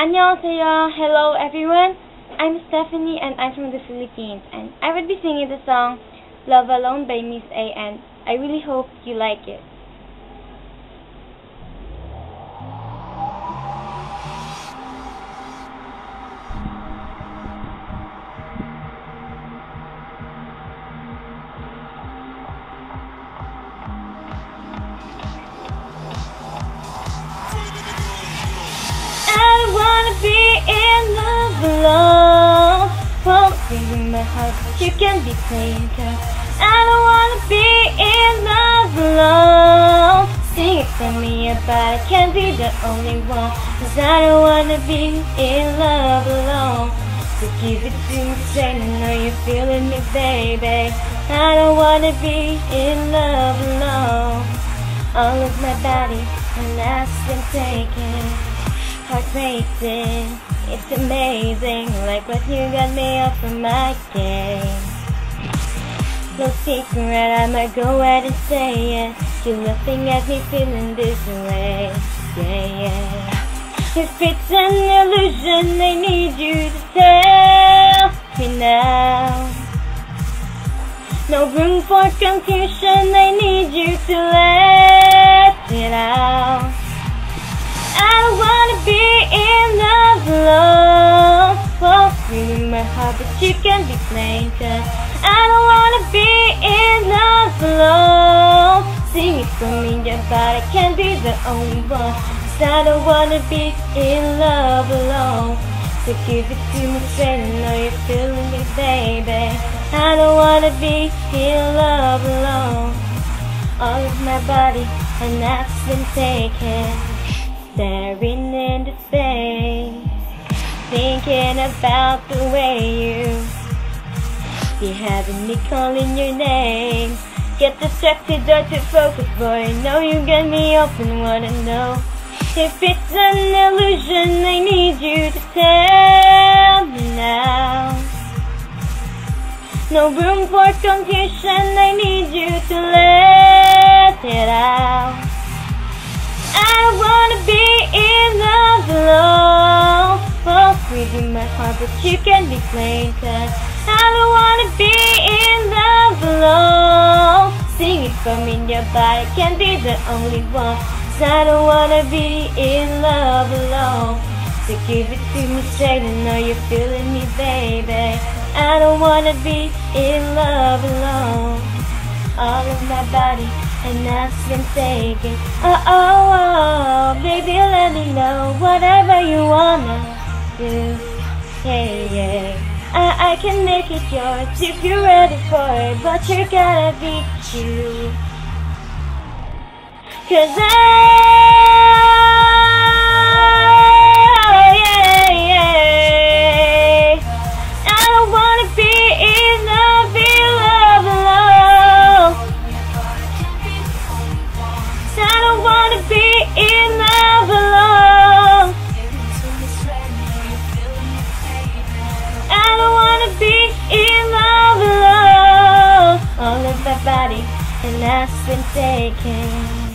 Annyeonghaseyo, hello everyone. I'm Stephanie and I'm from the Philippines and I will be singing the song Love Alone by Miss A and I really hope you like it. Love alone Hoping my heart. You can be playing I don't wanna be in love alone. Sing it for me but I can't be the only one. Cause I don't wanna be in love alone. So give it to me straight, I know you're feeling me baby. I don't wanna be in love alone. All of my body and that's been taken. Heart racing. It's amazing, like what you got me up from my game. No secret, I might go ahead and say it. You're laughing at me feeling this way, yeah, yeah. If it's an illusion, I need you to tell me now. No room for confusion, I need you to let it out. Love For free. My heart but you can be plain Cause I don't wanna be in love alone. Sing it for me, yeah, but I can't be the only one. Cause I don't wanna be in love alone. So give it to me straight, I know you're feeling me, baby. I don't wanna be in love alone. All of my body and that's been taken. Staring into space, thinking about the way you be having me calling your name. Get distracted, to focus, boy. Know you get me open, wanna know if it's an illusion. I need you to tell me now. No room for confusion. I need you to let Freezing my heart but you can be plain Cause I don't wanna be in love alone. Sing it for me, I can't be the only one Cause I don't wanna be in love alone. So give it to me straight, I know you're feeling me, baby. I don't wanna be in love alone. All of my body and that's been taken. Oh, oh, oh, baby, let me know whatever you wanna make it yours if you're ready for it, but you gotta be true. Cause I and that's been taken.